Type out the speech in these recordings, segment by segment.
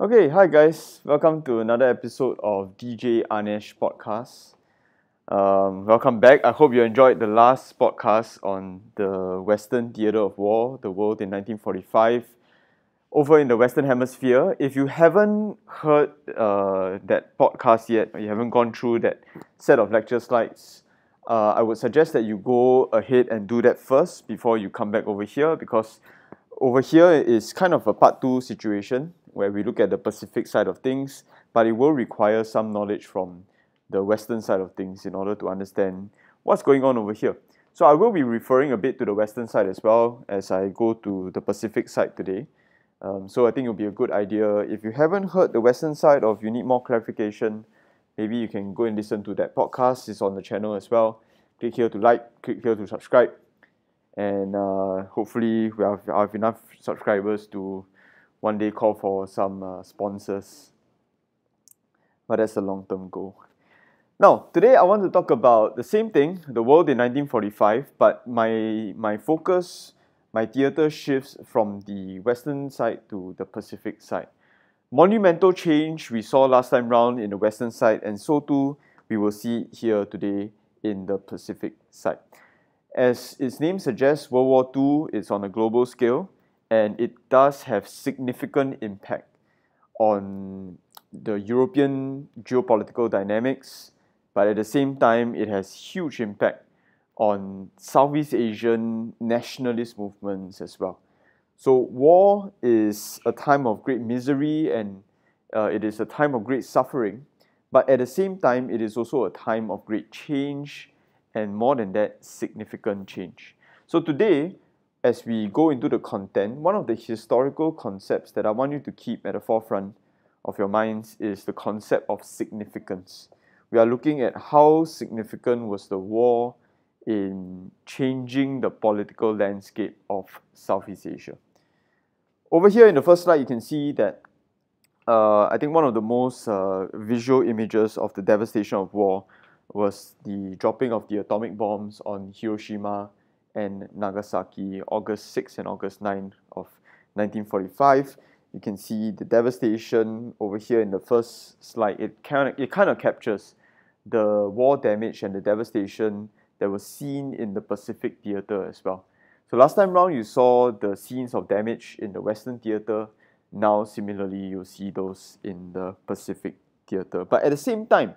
Okay, hi guys. Welcome to another episode of DJ Anesh podcast. Um, welcome back. I hope you enjoyed the last podcast on the Western Theatre of War, the world in 1945, over in the Western Hemisphere. If you haven't heard uh, that podcast yet, or you haven't gone through that set of lecture slides, uh, I would suggest that you go ahead and do that first before you come back over here because over here is kind of a part two situation where we look at the Pacific side of things, but it will require some knowledge from the Western side of things in order to understand what's going on over here. So I will be referring a bit to the Western side as well as I go to the Pacific side today. Um, so I think it'll be a good idea. If you haven't heard the Western side or if you need more clarification, maybe you can go and listen to that podcast. It's on the channel as well. Click here to like, click here to subscribe. And uh, hopefully we have, have enough subscribers to one day call for some uh, sponsors. But that's a long term goal. Now, today I want to talk about the same thing, the world in 1945, but my, my focus, my theatre shifts from the western side to the Pacific side. Monumental change we saw last time round in the western side, and so too we will see here today in the Pacific side. As its name suggests, World War II is on a global scale and it does have significant impact on the European geopolitical dynamics, but at the same time, it has huge impact on Southeast Asian nationalist movements as well. So, war is a time of great misery and uh, it is a time of great suffering, but at the same time, it is also a time of great change and more than that, significant change. So, today, as we go into the content, one of the historical concepts that I want you to keep at the forefront of your minds is the concept of significance. We are looking at how significant was the war in changing the political landscape of Southeast Asia. Over here in the first slide, you can see that uh, I think one of the most uh, visual images of the devastation of war was the dropping of the atomic bombs on Hiroshima and Nagasaki, August 6 and August 9 of 1945. You can see the devastation over here in the first slide. It kind of, it kind of captures the war damage and the devastation that was seen in the Pacific theater as well. So last time round, you saw the scenes of damage in the Western theater. Now, similarly, you'll see those in the Pacific theater. But at the same time,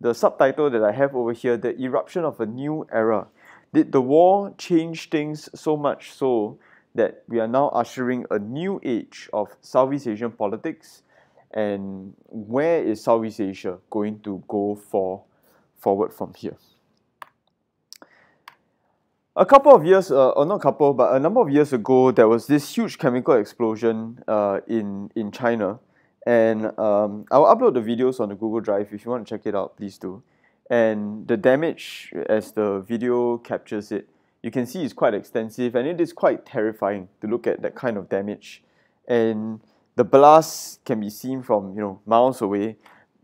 the subtitle that I have over here, the eruption of a new era, did the war change things so much so that we are now ushering a new age of Southeast Asian politics? And where is Southeast Asia going to go for forward from here? A couple of years, uh, or not a couple, but a number of years ago, there was this huge chemical explosion uh, in in China, and um, I'll upload the videos on the Google Drive if you want to check it out. Please do and the damage as the video captures it you can see is quite extensive and it is quite terrifying to look at that kind of damage. And the blast can be seen from you know miles away.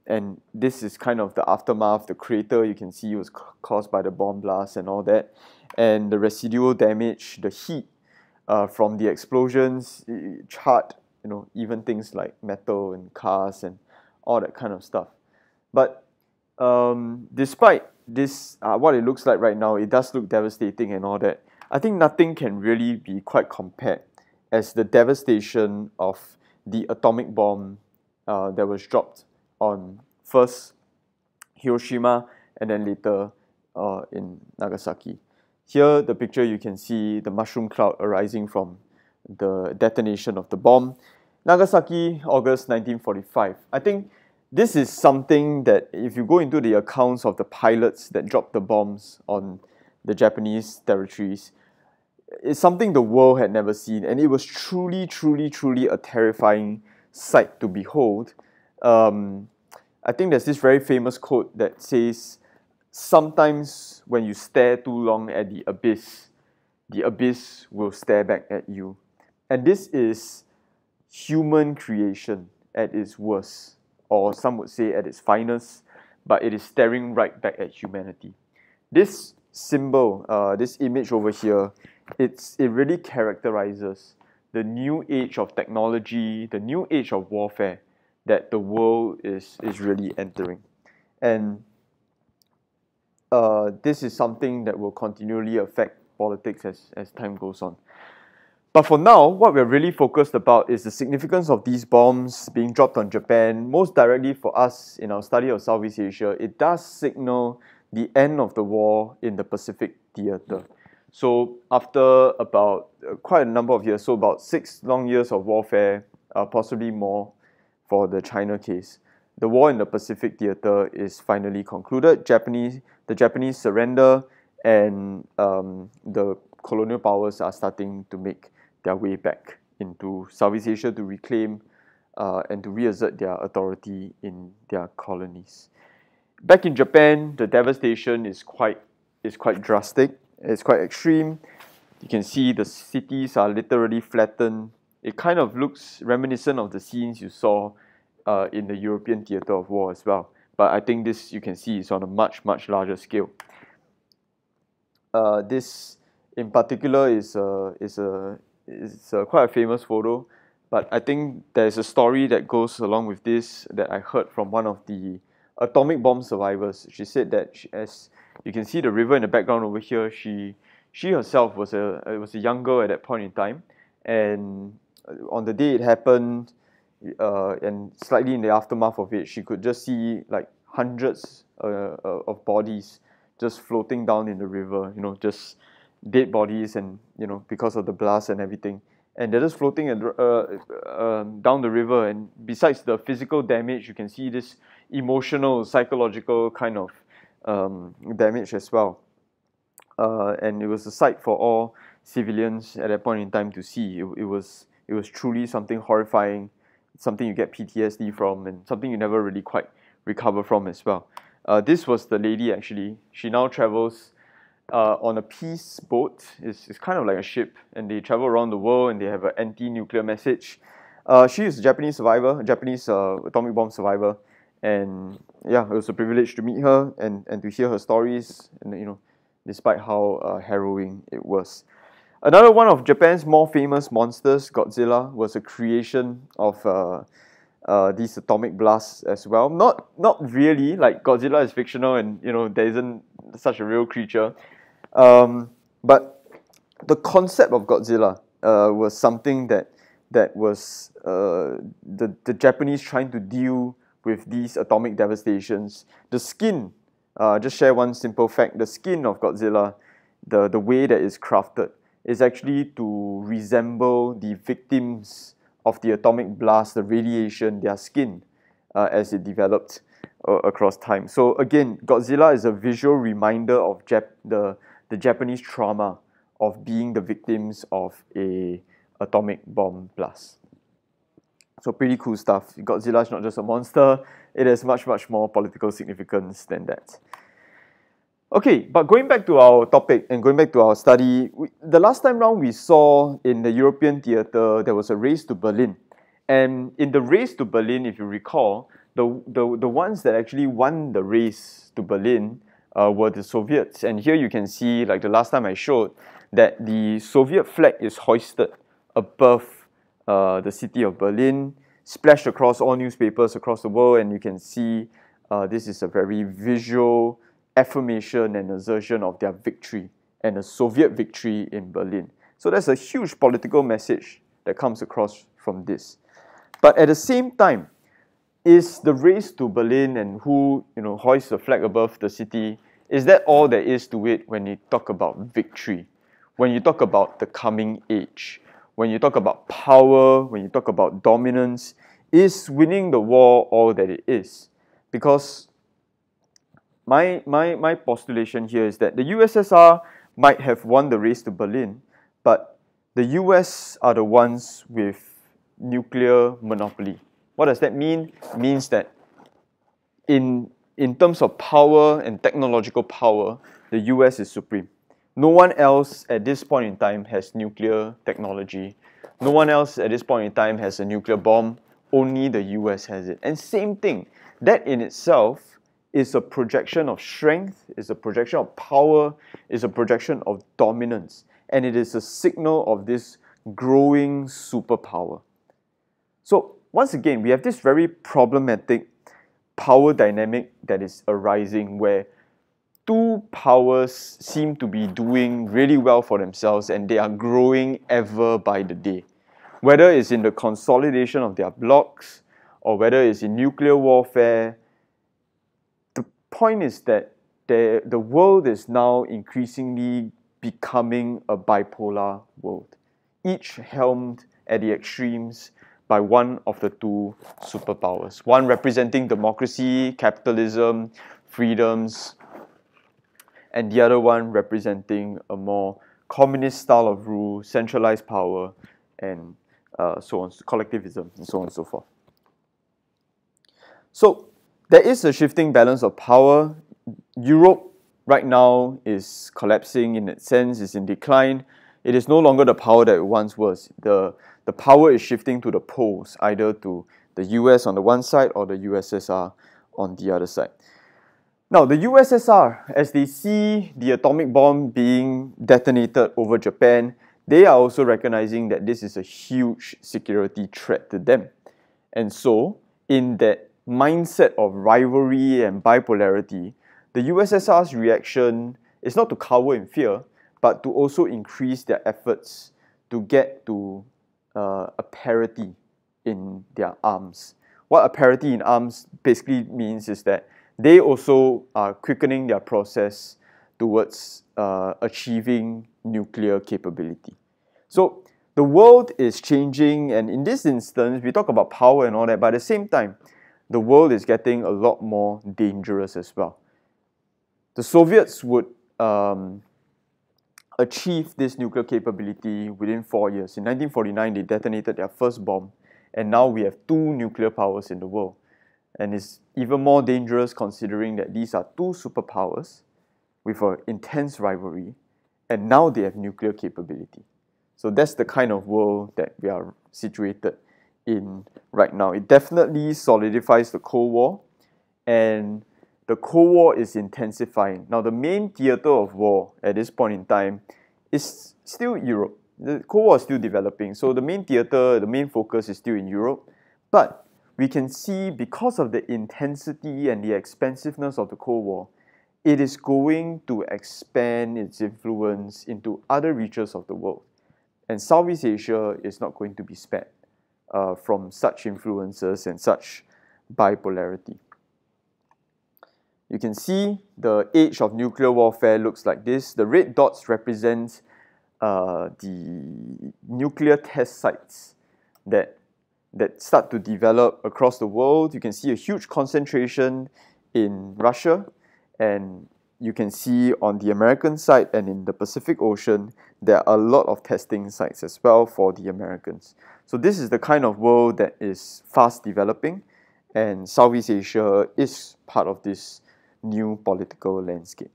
And this is kind of the aftermath. The crater you can see was caused by the bomb blast and all that. And the residual damage the heat uh, from the explosions charred you know even things like metal and cars and all that kind of stuff. But um, despite this, uh, what it looks like right now, it does look devastating and all that. I think nothing can really be quite compared as the devastation of the atomic bomb uh, that was dropped on first Hiroshima and then later uh, in Nagasaki. Here, the picture you can see the mushroom cloud arising from the detonation of the bomb. Nagasaki, August 1945. I think this is something that if you go into the accounts of the pilots that dropped the bombs on the Japanese territories, it's something the world had never seen, and it was truly, truly, truly a terrifying sight to behold. Um, I think there's this very famous quote that says, Sometimes when you stare too long at the abyss, the abyss will stare back at you. And this is human creation at its worst or some would say at its finest, but it is staring right back at humanity. This symbol, uh, this image over here, it's, it really characterizes the new age of technology, the new age of warfare that the world is, is really entering. And uh, this is something that will continually affect politics as, as time goes on. But for now, what we're really focused about is the significance of these bombs being dropped on Japan. Most directly for us in our study of Southeast Asia, it does signal the end of the war in the Pacific theater. So after about uh, quite a number of years, so about six long years of warfare, uh, possibly more for the China case, the war in the Pacific theater is finally concluded. Japanese, the Japanese surrender, and um, the colonial powers are starting to make their way back into Southeast Asia to reclaim uh, and to reassert their authority in their colonies. Back in Japan, the devastation is quite is quite drastic. It's quite extreme. You can see the cities are literally flattened. It kind of looks reminiscent of the scenes you saw uh, in the European theater of war as well. But I think this you can see is on a much much larger scale. Uh, this in particular is a is a it's a, quite a famous photo, but I think there's a story that goes along with this that I heard from one of the atomic bomb survivors. She said that she, as you can see the river in the background over here, she she herself was a was a young girl at that point in time, and on the day it happened, uh, and slightly in the aftermath of it, she could just see like hundreds uh, uh of bodies just floating down in the river. You know, just dead bodies and you know because of the blast and everything. And they're just floating and, uh, uh, down the river. And besides the physical damage you can see this emotional psychological kind of um, damage as well. Uh, and it was a sight for all civilians at that point in time to see. It, it was it was truly something horrifying something you get PTSD from and something you never really quite recover from as well. Uh, this was the lady actually. She now travels uh, on a peace boat. It's, it's kind of like a ship, and they travel around the world and they have an anti-nuclear message. Uh, she is a Japanese survivor, a Japanese uh, atomic bomb survivor, and yeah, it was a privilege to meet her and, and to hear her stories. And you know, despite how uh, harrowing it was. Another one of Japan's more famous monsters, Godzilla, was a creation of uh, uh, these atomic blasts as well. Not not really like Godzilla is fictional and you know there isn't such a real creature. Um, but the concept of Godzilla uh, was something that that was uh, the the Japanese trying to deal with these atomic devastations. The skin, uh, just share one simple fact: the skin of Godzilla, the the way that it's crafted, is actually to resemble the victims of the atomic blast, the radiation, their skin, uh, as it developed uh, across time. So again, Godzilla is a visual reminder of Jap- the the Japanese trauma of being the victims of a atomic bomb blast. So pretty cool stuff. Godzilla is not just a monster, it has much, much more political significance than that. Okay, but going back to our topic and going back to our study, we, the last time round we saw in the European theatre, there was a race to Berlin. And in the race to Berlin, if you recall, the, the, the ones that actually won the race to Berlin uh, were the Soviets. And here you can see, like the last time I showed, that the Soviet flag is hoisted above uh, the city of Berlin, splashed across all newspapers across the world, and you can see uh, this is a very visual affirmation and assertion of their victory and a Soviet victory in Berlin. So there's a huge political message that comes across from this. But at the same time, is the race to Berlin and who you know hoists the flag above the city is that all there is to it when you talk about victory? When you talk about the coming age? When you talk about power? When you talk about dominance? Is winning the war all that it is? Because my my my postulation here is that the USSR might have won the race to Berlin but the US are the ones with nuclear monopoly what does that mean? It means that in, in terms of power and technological power, the US is supreme. No one else at this point in time has nuclear technology. No one else at this point in time has a nuclear bomb. Only the US has it. And same thing, that in itself is a projection of strength, is a projection of power, is a projection of dominance. And it is a signal of this growing superpower. So once again, we have this very problematic power dynamic that is arising where two powers seem to be doing really well for themselves and they are growing ever by the day. Whether it's in the consolidation of their blocks or whether it's in nuclear warfare, the point is that the, the world is now increasingly becoming a bipolar world, each helmed at the extremes by one of the two superpowers. One representing democracy, capitalism, freedoms, and the other one representing a more communist style of rule, centralized power, and uh, so on, collectivism, and so on and so forth. So there is a shifting balance of power. Europe right now is collapsing in its sense, is in decline. It is no longer the power that it once was. The the power is shifting to the poles, either to the US on the one side or the USSR on the other side. Now, the USSR, as they see the atomic bomb being detonated over Japan, they are also recognizing that this is a huge security threat to them. And so, in that mindset of rivalry and bipolarity, the USSR's reaction is not to cower in fear, but to also increase their efforts to get to uh, a parity in their arms. What a parity in arms basically means is that they also are quickening their process towards uh, achieving nuclear capability. So the world is changing, and in this instance, we talk about power and all that, but at the same time, the world is getting a lot more dangerous as well. The Soviets would um, achieved this nuclear capability within four years. In 1949, they detonated their first bomb, and now we have two nuclear powers in the world. And it's even more dangerous considering that these are two superpowers with an intense rivalry, and now they have nuclear capability. So that's the kind of world that we are situated in right now. It definitely solidifies the Cold War, and the Cold War is intensifying. Now, the main theater of war at this point in time is still Europe. The Cold War is still developing, so the main theater, the main focus is still in Europe. But we can see because of the intensity and the expansiveness of the Cold War, it is going to expand its influence into other reaches of the world. And Southeast Asia is not going to be spared uh, from such influences and such bipolarity. You can see the age of nuclear warfare looks like this. The red dots represent uh, the nuclear test sites that, that start to develop across the world. You can see a huge concentration in Russia and you can see on the American side and in the Pacific Ocean, there are a lot of testing sites as well for the Americans. So this is the kind of world that is fast developing and Southeast Asia is part of this new political landscape.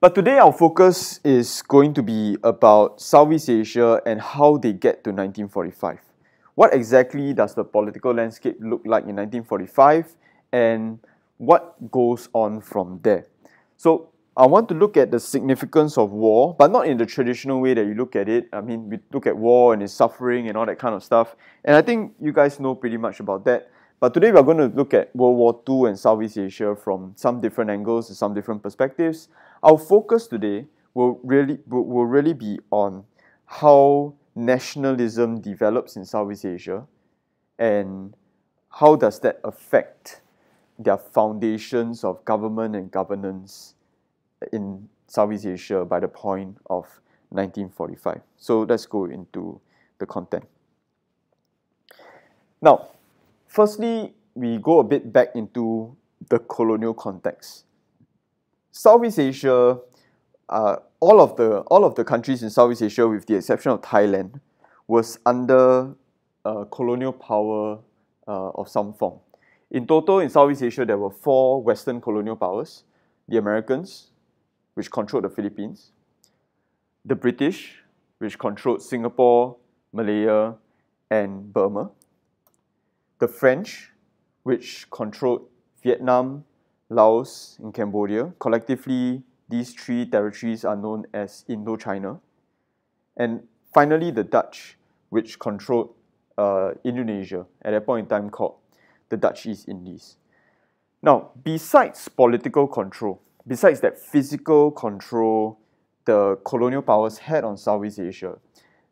But today our focus is going to be about Southeast Asia and how they get to 1945. What exactly does the political landscape look like in 1945 and what goes on from there? So I want to look at the significance of war, but not in the traditional way that you look at it. I mean, we look at war and its suffering and all that kind of stuff. And I think you guys know pretty much about that. But today we are going to look at World War II and Southeast Asia from some different angles, and some different perspectives. Our focus today will really will really be on how nationalism develops in Southeast Asia and how does that affect their foundations of government and governance in Southeast Asia by the point of 1945. So let's go into the content. Now, Firstly, we go a bit back into the colonial context. Southeast Asia, uh, all of the all of the countries in Southeast Asia, with the exception of Thailand, was under uh, colonial power uh, of some form. In total, in Southeast Asia, there were four Western colonial powers: the Americans, which controlled the Philippines; the British, which controlled Singapore, Malaya, and Burma; the French, which controlled Vietnam, Laos, and Cambodia. Collectively, these three territories are known as Indochina. And finally, the Dutch, which controlled uh, Indonesia at that point in time called the Dutch East Indies. Now, besides political control, besides that physical control the colonial powers had on Southeast Asia,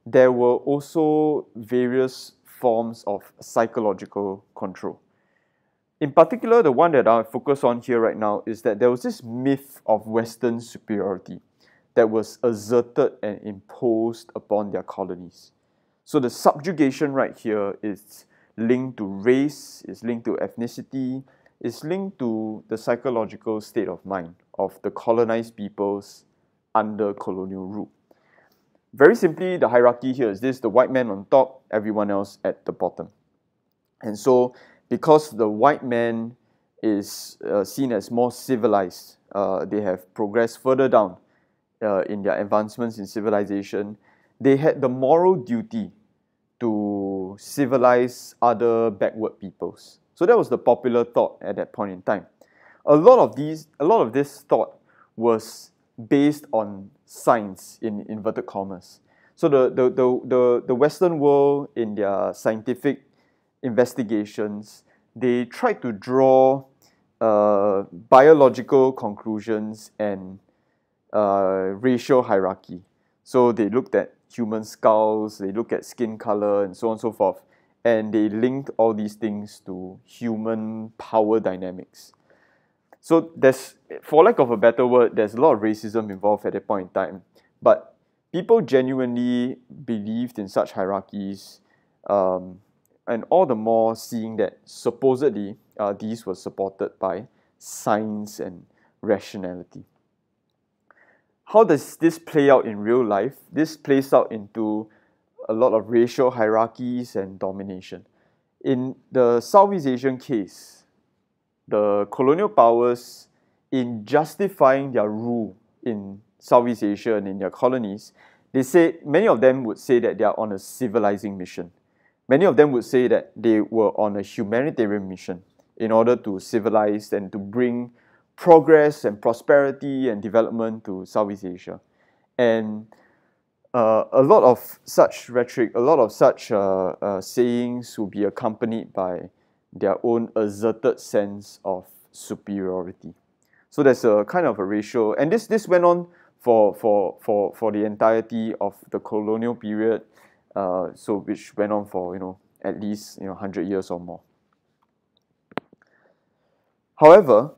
there were also various forms of psychological control. In particular, the one that I focus on here right now is that there was this myth of Western superiority that was asserted and imposed upon their colonies. So the subjugation right here is linked to race, is linked to ethnicity, is linked to the psychological state of mind of the colonized peoples under colonial rule. Very simply, the hierarchy here is this the white man on top, everyone else at the bottom. And so, because the white man is uh, seen as more civilized, uh, they have progressed further down uh, in their advancements in civilization, they had the moral duty to civilize other backward peoples. So that was the popular thought at that point in time. A lot of these, a lot of this thought was based on science in inverted commas. So the, the, the, the, the Western world in their scientific investigations, they tried to draw uh, biological conclusions and uh, racial hierarchy. So they looked at human skulls, they looked at skin color, and so on and so forth, and they linked all these things to human power dynamics. So there's, for lack of a better word, there's a lot of racism involved at that point in time. But people genuinely believed in such hierarchies, um, and all the more seeing that supposedly uh, these were supported by science and rationality. How does this play out in real life? This plays out into a lot of racial hierarchies and domination. In the Southeast Asian case, the colonial powers in justifying their rule in Southeast Asia and in their colonies, they say many of them would say that they are on a civilizing mission. Many of them would say that they were on a humanitarian mission in order to civilize and to bring progress and prosperity and development to Southeast Asia. And uh, a lot of such rhetoric, a lot of such uh, uh, sayings will be accompanied by their own asserted sense of superiority. So there's a kind of a ratio, and this this went on for for for for the entirety of the colonial period, uh, so which went on for you know at least you know hundred years or more. However,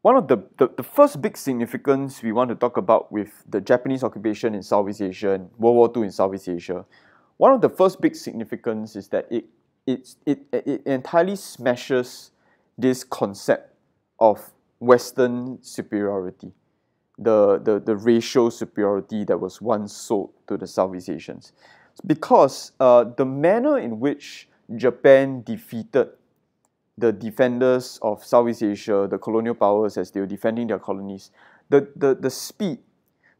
one of the, the, the first big significance we want to talk about with the Japanese occupation in Southeast Asia and World War II in Southeast Asia, one of the first big significance is that it it, it, it entirely smashes this concept of Western superiority, the, the, the racial superiority that was once sold to the Southeast Asians. Because uh, the manner in which Japan defeated the defenders of Southeast Asia, the colonial powers as they were defending their colonies, the, the, the speed,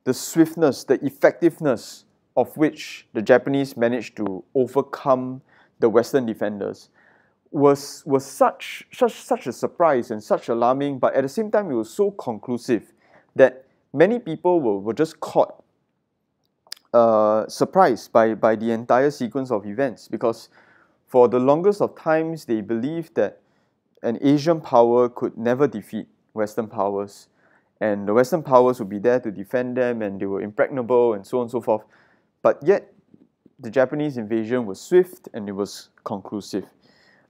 the swiftness, the effectiveness of which the Japanese managed to overcome the Western defenders was was such such such a surprise and such alarming, but at the same time it was so conclusive that many people were, were just caught uh, surprised by, by the entire sequence of events because for the longest of times they believed that an Asian power could never defeat Western powers and the Western powers would be there to defend them and they were impregnable and so on and so forth. But yet the Japanese invasion was swift and it was conclusive.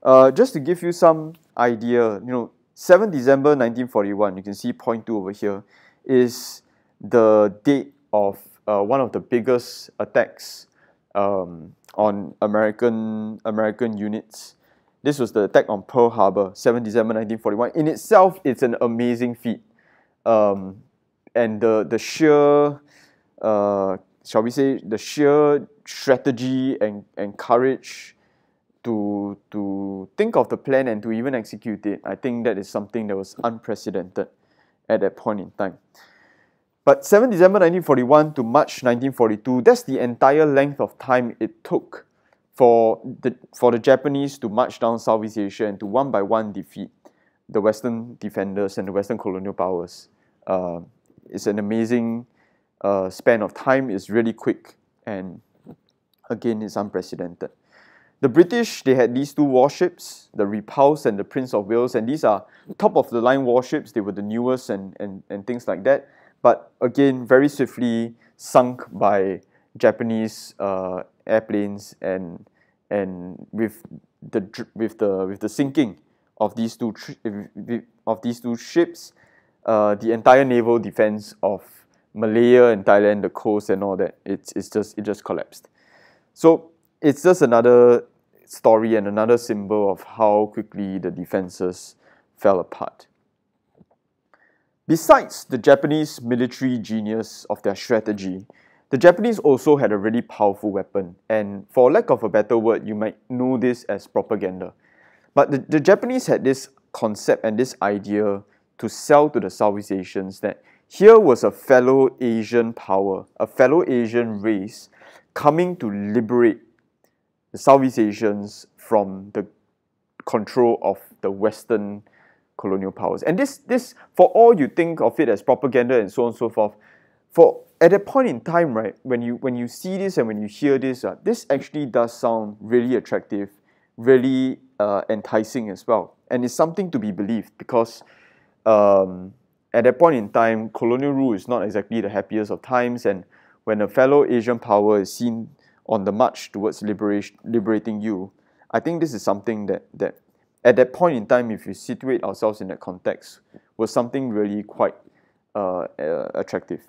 Uh, just to give you some idea, you know, 7 December 1941, you can see point two over here, is the date of uh, one of the biggest attacks um, on American American units. This was the attack on Pearl Harbor, 7 December 1941. In itself, it's an amazing feat. Um, and the, the sheer uh, shall we say, the sheer strategy and, and courage to, to think of the plan and to even execute it, I think that is something that was unprecedented at that point in time. But 7 December 1941 to March 1942, that's the entire length of time it took for the, for the Japanese to march down Southeast Asia and to one by one defeat the Western defenders and the Western colonial powers. Uh, it's an amazing uh, span of time is really quick and again is unprecedented. the British, they had these two warships, the Repulse and the Prince of Wales, and these are top of the line warships. They were the newest and, and, and things like that. But again, very swiftly sunk by Japanese uh, airplanes and and with the with the with the sinking of these two of these two ships, uh, the entire naval defense of Malaya and Thailand, the coast and all that, it's it's just it just collapsed. So it's just another story and another symbol of how quickly the defenses fell apart. Besides the Japanese military genius of their strategy, the Japanese also had a really powerful weapon, and for lack of a better word, you might know this as propaganda. But the, the Japanese had this concept and this idea to sell to the Southeast Asians that here was a fellow Asian power, a fellow Asian race coming to liberate the Southeast Asians from the control of the Western colonial powers. And this, this, for all you think of it as propaganda and so on and so forth, for at that point in time, right, when you when you see this and when you hear this, uh, this actually does sound really attractive, really uh, enticing as well, and it's something to be believed because um, at that point in time, colonial rule is not exactly the happiest of times, and when a fellow Asian power is seen on the march towards liberation, liberating you, I think this is something that, that at that point in time, if we situate ourselves in that context, was something really quite uh, uh, attractive.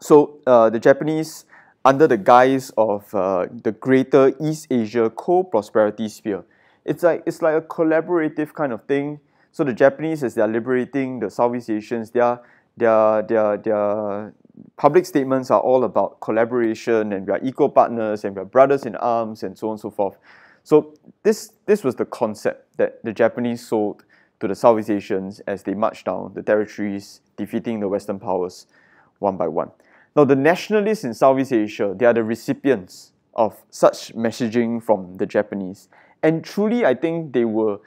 So uh, the Japanese, under the guise of uh, the Greater East Asia Co-Prosperity Sphere, it's like it's like a collaborative kind of thing. So the Japanese, as they are liberating the Southeast Asians, their their their their public statements are all about collaboration and we are equal partners and we are brothers in arms and so on and so forth. So this this was the concept that the Japanese sold to the Southeast Asians as they marched down the territories, defeating the Western powers one by one. Now the nationalists in Southeast Asia, they are the recipients of such messaging from the Japanese. And truly I think they were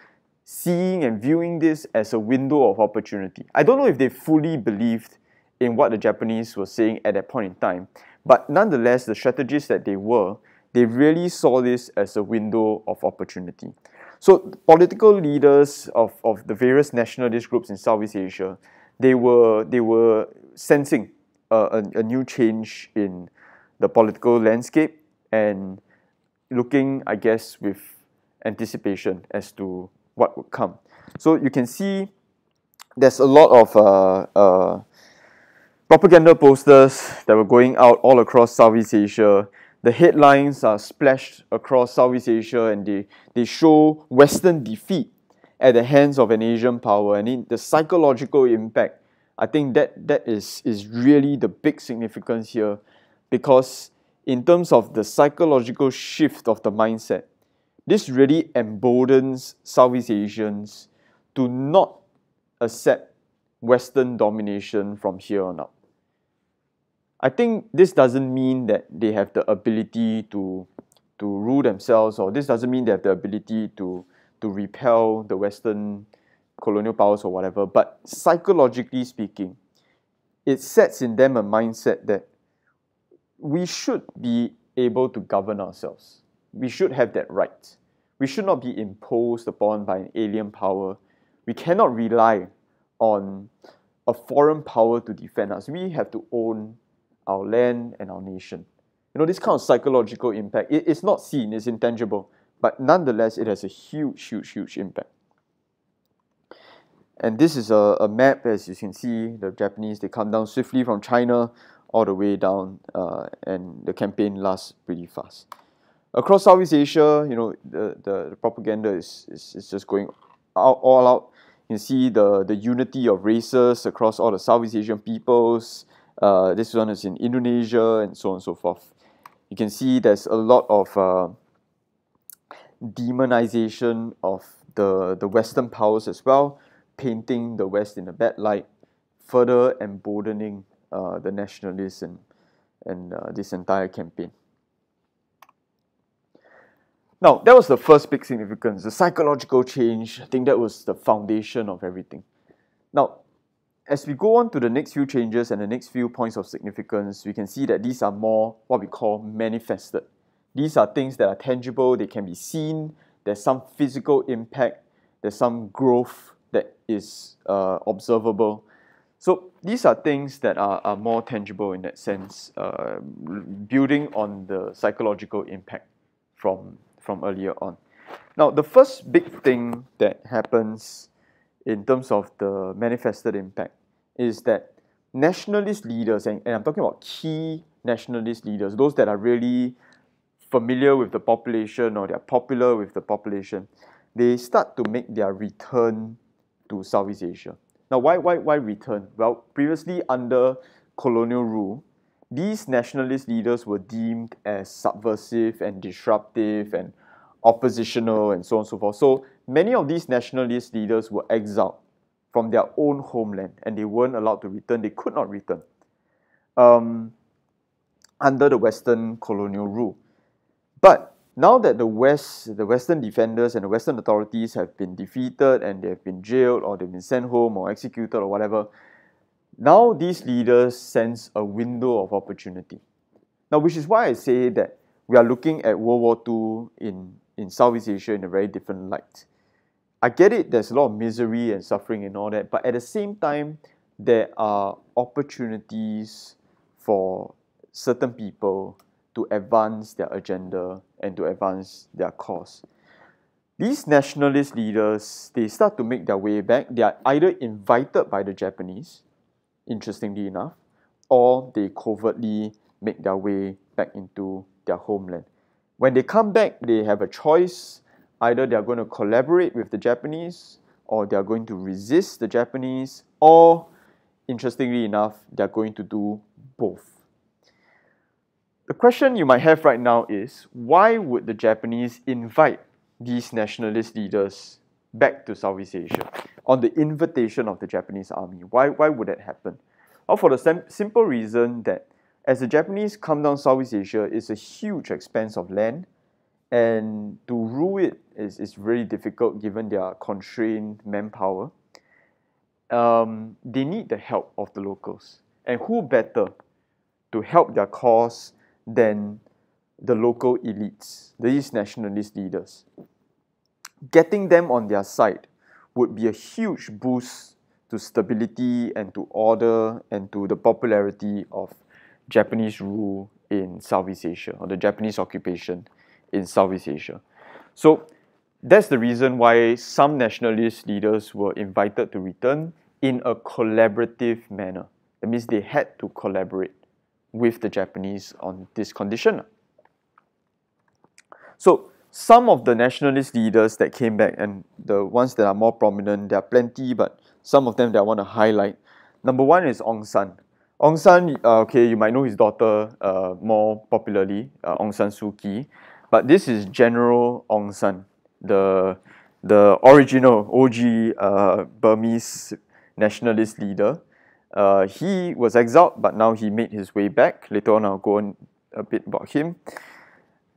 seeing and viewing this as a window of opportunity. I don't know if they fully believed in what the Japanese were saying at that point in time. But nonetheless, the strategists that they were, they really saw this as a window of opportunity. So political leaders of, of the various nationalist groups in Southeast Asia, they were, they were sensing a, a, a new change in the political landscape and looking, I guess, with anticipation as to what would come. So you can see there's a lot of uh, uh, propaganda posters that were going out all across Southeast Asia. The headlines are splashed across Southeast Asia and they, they show Western defeat at the hands of an Asian power. And the psychological impact, I think that, that is, is really the big significance here because in terms of the psychological shift of the mindset, this really emboldens Southeast Asians to not accept Western domination from here on out. I think this doesn't mean that they have the ability to to rule themselves, or this doesn't mean they have the ability to to repel the Western colonial powers or whatever. But psychologically speaking, it sets in them a mindset that we should be able to govern ourselves. We should have that right. We should not be imposed upon by an alien power. We cannot rely on a foreign power to defend us. We have to own our land, and our nation. You know, this kind of psychological impact, it, it's not seen, it's intangible, but nonetheless, it has a huge, huge, huge impact. And this is a, a map, as you can see, the Japanese, they come down swiftly from China all the way down, uh, and the campaign lasts pretty fast. Across Southeast Asia, you know, the, the, propaganda is, is, is just going out, all out. You can see the, the unity of races across all the Southeast Asian peoples, uh, this one is in Indonesia and so on and so forth. You can see there's a lot of uh, demonization of the, the Western powers as well, painting the West in a bad light, further emboldening uh, the nationalists and, and uh, this entire campaign. Now, that was the first big significance, the psychological change. I think that was the foundation of everything. Now, as we go on to the next few changes and the next few points of significance, we can see that these are more what we call manifested. These are things that are tangible, they can be seen, there's some physical impact, there's some growth that is uh, observable. So these are things that are, are more tangible in that sense, uh, building on the psychological impact from, from earlier on. Now, the first big thing that happens in terms of the manifested impact is that nationalist leaders, and, and I'm talking about key nationalist leaders, those that are really familiar with the population or they're popular with the population, they start to make their return to Southeast Asia. Now, why, why, why return? Well, previously under colonial rule, these nationalist leaders were deemed as subversive and disruptive and oppositional and so on and so forth. So many of these nationalist leaders were exiled from their own homeland and they weren't allowed to return. They could not return um, under the Western colonial rule. But now that the West, the Western defenders and the Western authorities have been defeated and they have been jailed or they've been sent home or executed or whatever, now these leaders sense a window of opportunity. Now, which is why I say that we are looking at World War II in, in Southeast Asia in a very different light. I get it, there's a lot of misery and suffering and all that, but at the same time, there are opportunities for certain people to advance their agenda and to advance their cause. These nationalist leaders, they start to make their way back. They are either invited by the Japanese, interestingly enough, or they covertly make their way back into their homeland. When they come back, they have a choice. Either they are going to collaborate with the Japanese, or they are going to resist the Japanese, or interestingly enough, they're going to do both. The question you might have right now is why would the Japanese invite these nationalist leaders back to Southeast Asia on the invitation of the Japanese army? Why, why would that happen? Well, for the sim- simple reason that as the Japanese come down Southeast Asia, it's a huge expanse of land, and to rule it is, is really difficult given their constrained manpower. Um, they need the help of the locals. And who better to help their cause than the local elites, these nationalist leaders. Getting them on their side would be a huge boost to stability and to order and to the popularity of Japanese rule in Southeast Asia or the Japanese occupation in Southeast Asia. So that's the reason why some nationalist leaders were invited to return in a collaborative manner. That means they had to collaborate with the Japanese on this condition. So some of the nationalist leaders that came back and the ones that are more prominent, there are plenty, but some of them that I want to highlight. Number one is Aung San. Aung San, uh, okay, you might know his daughter uh, more popularly, uh, Aung San Suu Kyi, but this is General Aung San, the the original OG uh, Burmese nationalist leader. Uh, he was exiled, but now he made his way back. Later on, I'll go on a bit about him.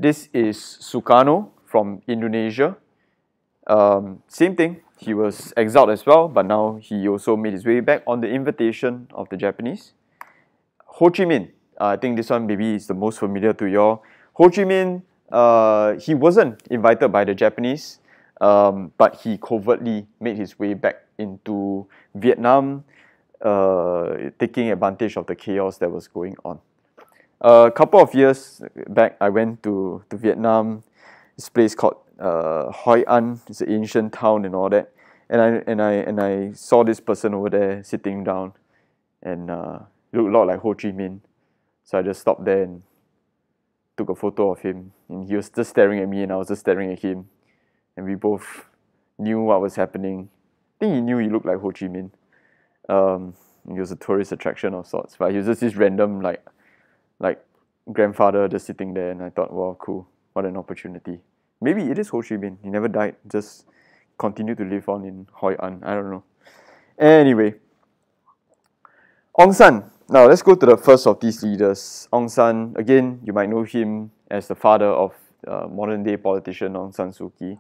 This is Sukarno from Indonesia. Um, same thing, he was exiled as well, but now he also made his way back on the invitation of the Japanese. Ho Chi Minh, uh, I think this one maybe is the most familiar to you all. Ho Chi Minh, uh, he wasn't invited by the Japanese, um, but he covertly made his way back into Vietnam uh, taking advantage of the chaos that was going on. A couple of years back, I went to, to Vietnam, this place called uh, Hoi An. It's an ancient town and all that. And I and I and I saw this person over there sitting down, and uh, looked a lot like Ho Chi Minh. So I just stopped there and took a photo of him. And he was just staring at me, and I was just staring at him. And we both knew what was happening. I think he knew he looked like Ho Chi Minh. Um, he was a tourist attraction of sorts, but he was just this random like, like grandfather just sitting there, and I thought, wow, cool, what an opportunity. Maybe it is Ho Chi Minh. He never died, just continued to live on in Hoi An. I don't know. Anyway, Aung San. Now let's go to the first of these leaders. Aung San, again, you might know him as the father of uh, modern day politician Aung San Suu Kyi.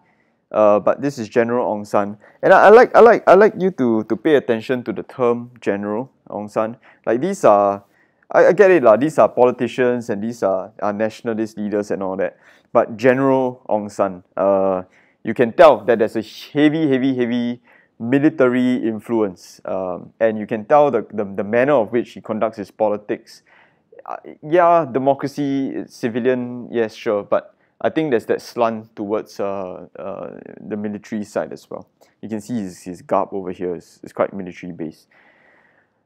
Uh, but this is General Aung San, and I, I, like I like I like you to to pay attention to the term General Aung San. Like these are I, I get it lah. These are politicians and these are, are nationalist leaders and all that. But General Aung San, uh, you can tell that there's a heavy, heavy, heavy military influence, um, and you can tell the, the the manner of which he conducts his politics. Uh, yeah, democracy, civilian, yes, sure, but I think there's that slant towards uh, uh, the military side as well. You can see his, his garb over here is, is quite military based.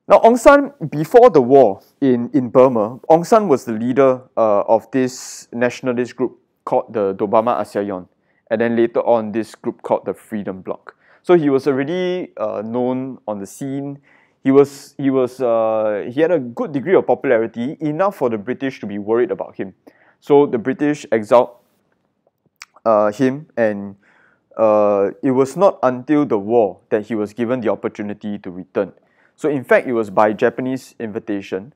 Now, Aung San, before the war in, in Burma, Aung San was the leader uh, of this nationalist group called the Dobama Asiayone, and then later on this group called the Freedom Bloc. So he was already uh, known on the scene. He was he was uh, he had a good degree of popularity, enough for the British to be worried about him. So the British exiled uh, him, and uh, it was not until the war that he was given the opportunity to return. So in fact, it was by Japanese invitation,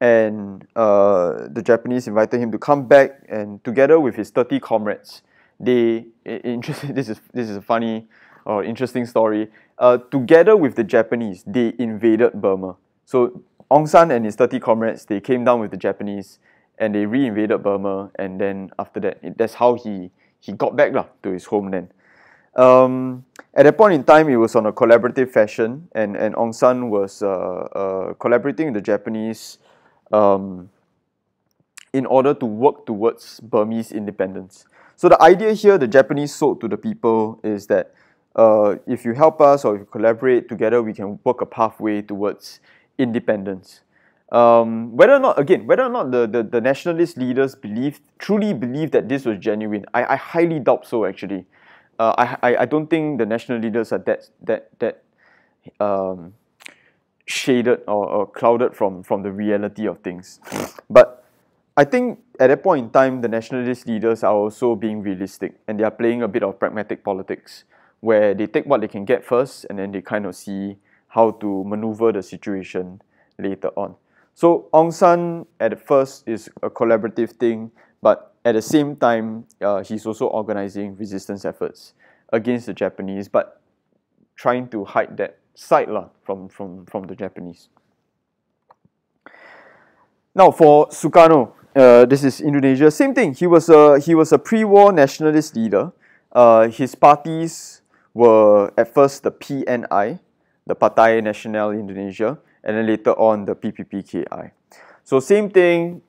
and uh, the Japanese invited him to come back, and together with his thirty comrades, they interesting. This is this is a funny or interesting story. Uh, together with the Japanese, they invaded Burma. So Aung San and his thirty comrades, they came down with the Japanese, and they re-invaded Burma, and then after that, that's how he he got back lah, to his homeland. Um, at that point in time, it was on a collaborative fashion, and, and Aung San was uh, uh, collaborating with the Japanese um, in order to work towards Burmese independence. So the idea here, the Japanese sold to the people, is that uh, if you help us or if you collaborate together, we can work a pathway towards independence. Um, whether or not, again, whether or not the, the, the nationalist leaders believed, truly believed that this was genuine, I, I highly doubt so actually uh, I, I don't think the national leaders are that that that um, shaded or, or clouded from from the reality of things. But I think at that point in time, the nationalist leaders are also being realistic and they are playing a bit of pragmatic politics, where they take what they can get first and then they kind of see how to maneuver the situation later on. So Aung San at first is a collaborative thing, but at the same time, uh, he's also organizing resistance efforts against the Japanese, but trying to hide that side lah, from, from, from the Japanese. Now for Sukarno, uh, this is Indonesia. Same thing. He was a he was a pre-war nationalist leader. Uh, his parties were at first the PNI, the Partai Nasional Indonesia, and then later on the PPPKI. So same thing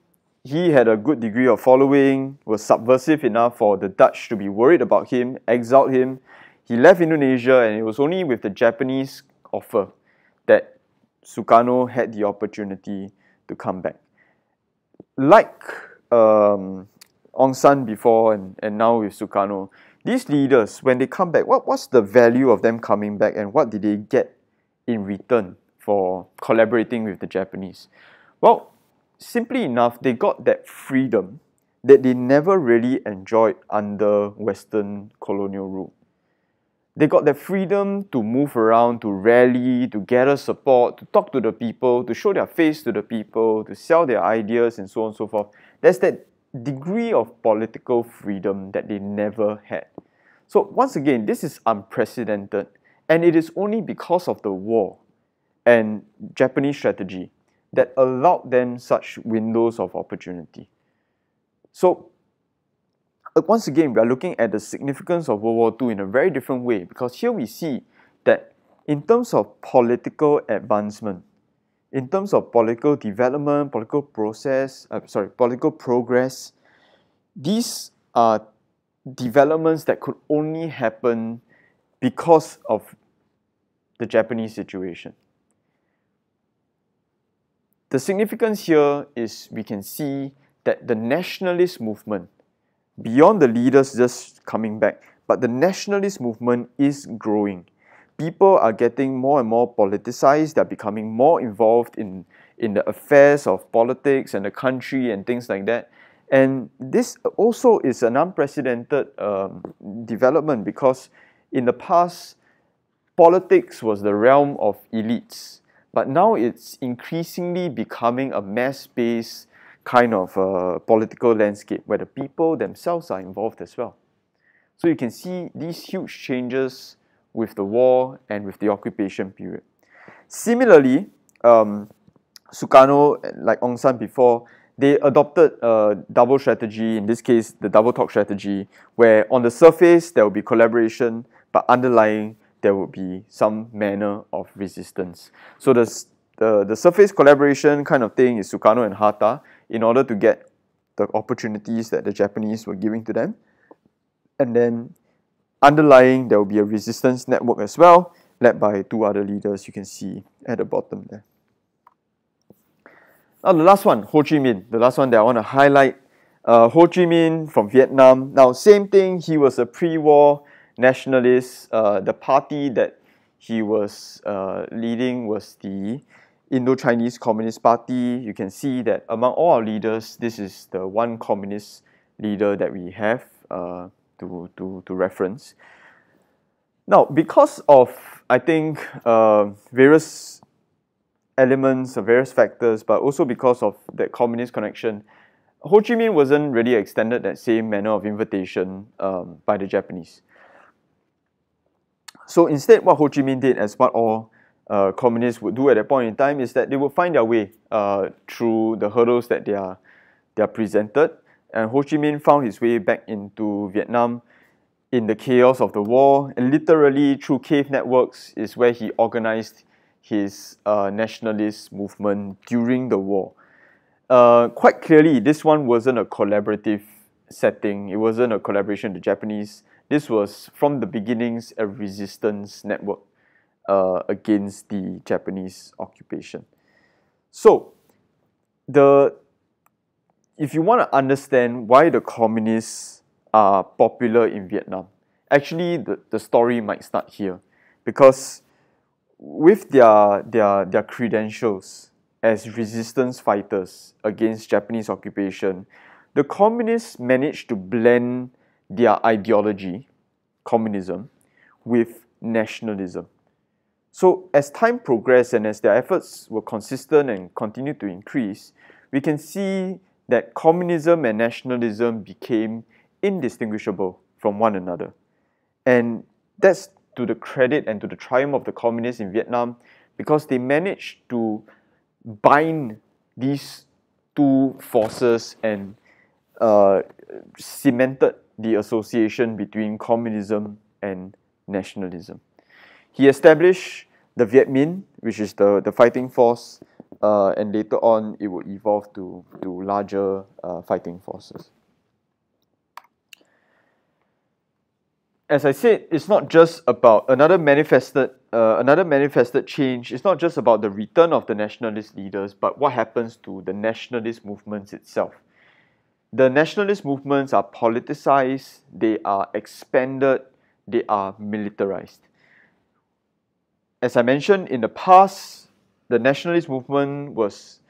he had a good degree of following, was subversive enough for the Dutch to be worried about him, exiled him. He left Indonesia, and it was only with the Japanese offer that Sukarno had the opportunity to come back. Like um, Aung San before and, and now with Sukarno, these leaders, when they come back, what, what's the value of them coming back and what did they get in return for collaborating with the Japanese? Well, simply enough, they got that freedom that they never really enjoyed under Western colonial rule. They got that freedom to move around, to rally, to gather support, to talk to the people, to show their face to the people, to sell their ideas, and so on and so forth. There's that degree of political freedom that they never had. So, once again, this is unprecedented, and it is only because of the war and Japanese strategy that allowed them such windows of opportunity. So, uh, once again, we are looking at the significance of World War II in a very different way because here we see that in terms of political advancement, in terms of political development, political process, uh, sorry, political progress, these are developments that could only happen because of the Japanese situation. The significance here is we can see that the nationalist movement, beyond the leaders just coming back, but the nationalist movement is growing. People are getting more and more politicized, they're becoming more involved in, in the affairs of politics and the country and things like that. And this also is an unprecedented um, development because in the past, politics was the realm of elites but now it's increasingly becoming a mass-based kind of uh, political landscape where the people themselves are involved as well. So you can see these huge changes with the war and with the occupation period. Similarly, um, Sukarno, like Aung San before, they adopted a double strategy, in this case, the double talk strategy, where on the surface there will be collaboration, but underlying there will be some manner of resistance. So the, the, the surface collaboration kind of thing is Sukarno and Hatta in order to get the opportunities that the Japanese were giving to them. And then underlying there will be a resistance network as well, led by two other leaders you can see at the bottom there. Now the last one, Ho Chi Minh, the last one that I want to highlight. Uh, Ho Chi Minh from Vietnam. Now same thing, he was a pre-war nationalist. Uh, the party that he was uh, leading was the Indo-Chinese Communist Party. You can see that among all our leaders, this is the one communist leader that we have uh, to, to, to reference. Now, because of, I think, uh, various elements of various factors, but also because of that communist connection, Ho Chi Minh wasn't really extended that same manner of invitation um, by the Japanese. So instead, what Ho Chi Minh did, as what all uh, communists would do at that point in time, is that they would find their way uh, through the hurdles that they are they are presented. And Ho Chi Minh found his way back into Vietnam in the chaos of the war, and literally through cave networks is where he organized his uh, nationalist movement during the war. Uh, quite clearly, this one wasn't a collaborative setting. It wasn't a collaboration with the Japanese. This was, from the beginnings, a resistance network uh, against the Japanese occupation. So, the if you want to understand why the communists are popular in Vietnam, actually the, the story might start here. Because with their, their, their credentials as resistance fighters against Japanese occupation, the communists managed to blend their ideology, communism, with nationalism. So, as time progressed and as their efforts were consistent and continued to increase, we can see that communism and nationalism became indistinguishable from one another. And that's to the credit and to the triumph of the communists in Vietnam because they managed to bind these two forces and uh, cemented the association between communism and nationalism. He established the Viet Minh, which is the, the fighting force, uh, and later on it would evolve to, to larger uh, fighting forces. as I said, it's not just about another manifested uh, another manifested change. It's not just about the return of the nationalist leaders, but what happens to the nationalist movements itself. The nationalist movements are politicized, they are expanded, they are militarized. As I mentioned in the past, the nationalist movement was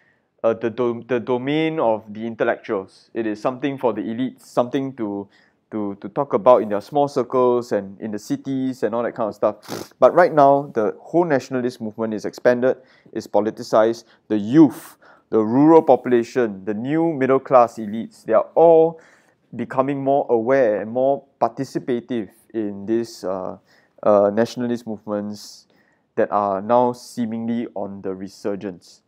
uh, the, do- the domain of the intellectuals. It is something for the elites, something to to, to talk about in their small circles and in the cities and all that kind of stuff. But right now, the whole nationalist movement is expanded, is politicized. The youth, the rural population, the new middle class elites, they are all becoming more aware and more participative in these uh, uh, nationalist movements that are now seemingly on the resurgence.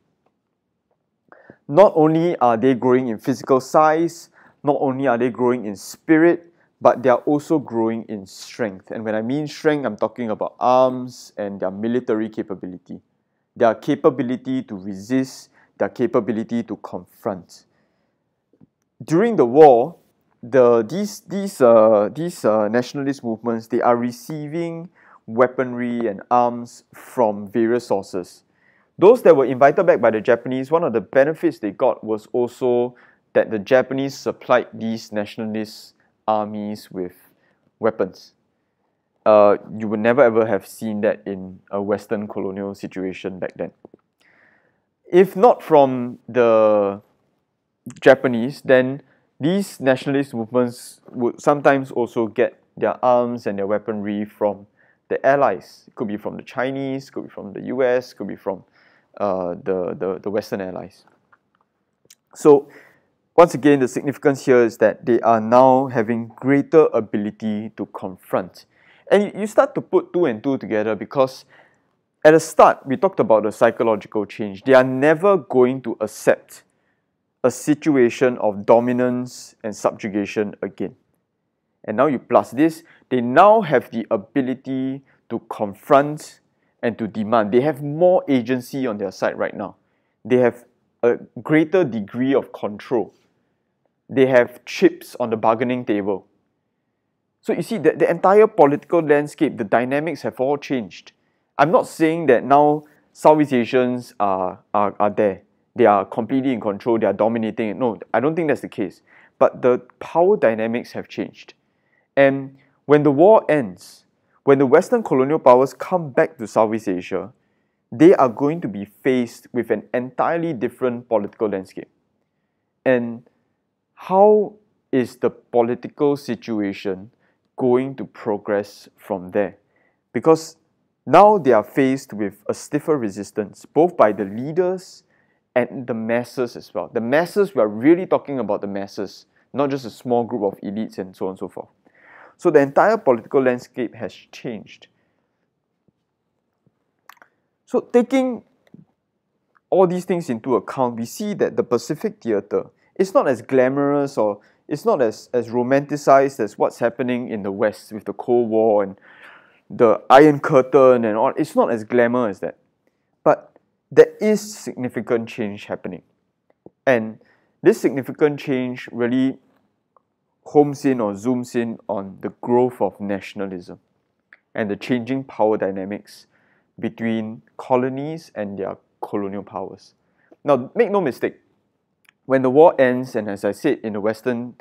Not only are they growing in physical size, not only are they growing in spirit, but they are also growing in strength. And when I mean strength, I'm talking about arms and their military capability, their capability to resist, their capability to confront. During the war, the these these uh, these uh, nationalist movements they are receiving weaponry and arms from various sources. Those that were invited back by the Japanese, one of the benefits they got was also that the Japanese supplied these nationalist armies with weapons. Uh, you would never ever have seen that in a Western colonial situation back then. If not from the Japanese, then these nationalist movements would sometimes also get their arms and their weaponry from the allies. It could be from the Chinese, could be from the US, could be from uh, the, the, the Western allies. So once again, the significance here is that they are now having greater ability to confront. And you start to put two and two together because at the start, we talked about the psychological change. They are never going to accept a situation of dominance and subjugation again. And now you plus this, they now have the ability to confront and to demand. They have more agency on their side right now. They have a greater degree of control. They have chips on the bargaining table. So you see that the entire political landscape, the dynamics have all changed. I'm not saying that now Southeast Asians are, are, are there they are completely in control, they are dominating. No, I don't think that's the case. But the power dynamics have changed. And when the war ends, when the Western colonial powers come back to Southeast Asia, they are going to be faced with an entirely different political landscape. And how is the political situation going to progress from there? Because now they are faced with a stiffer resistance, both by the leaders and the masses as well. The masses, we are really talking about the masses, not just a small group of elites and so on and so forth. So the entire political landscape has changed. So taking all these things into account, we see that the Pacific theater is not as glamorous or it's not as, as romanticized as what's happening in the West with the Cold War and the Iron Curtain and all. It's not as glamour as that. But there is significant change happening. And this significant change really homes in or zooms in on the growth of nationalism and the changing power dynamics between colonies and their colonial powers. Now, make no mistake, when the war ends, and as I said in the Western,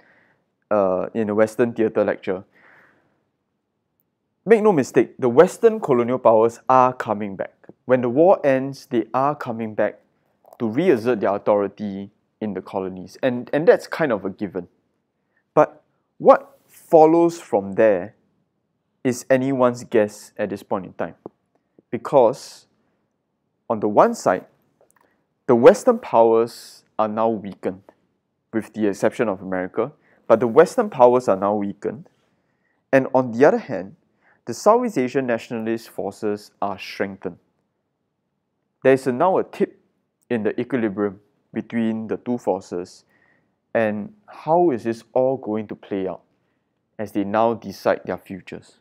uh, in the Western theatre lecture, make no mistake, the Western colonial powers are coming back. When the war ends, they are coming back to reassert their authority in the colonies. And, and that's kind of a given. But what follows from there is anyone's guess at this point in time. Because on the one side, the Western powers are now weakened, with the exception of America, but the Western powers are now weakened. And on the other hand, the Southeast Asian nationalist forces are strengthened. There is now a tip in the equilibrium between the two forces and how is this all going to play out as they now decide their futures.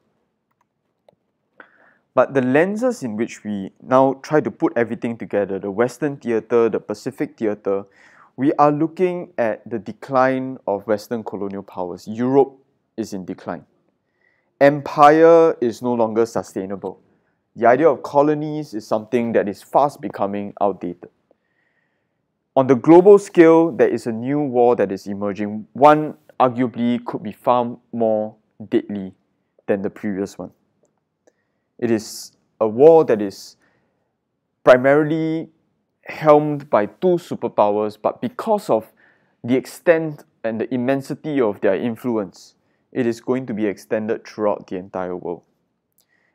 But the lenses in which we now try to put everything together, the Western theatre, the Pacific theatre, we are looking at the decline of Western colonial powers. Europe is in decline empire is no longer sustainable. The idea of colonies is something that is fast becoming outdated. On the global scale, there is a new war that is emerging. One arguably could be far more deadly than the previous one. It is a war that is primarily helmed by two superpowers, but because of the extent and the immensity of their influence, it is going to be extended throughout the entire world.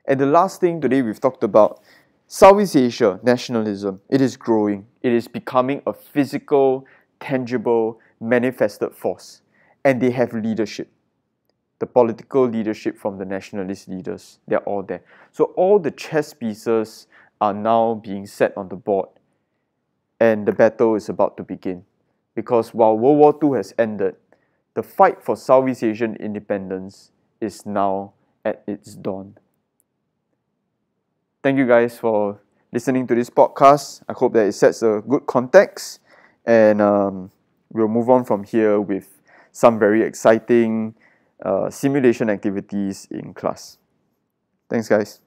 And the last thing today we've talked about Southeast Asia nationalism. It is growing, it is becoming a physical, tangible, manifested force. And they have leadership. The political leadership from the nationalist leaders, they're all there. So all the chess pieces are now being set on the board, and the battle is about to begin. Because while World War II has ended, the fight for Southeast Asian independence is now at its dawn. Thank you guys for listening to this podcast. I hope that it sets a good context and um, we'll move on from here with some very exciting uh, simulation activities in class. Thanks, guys.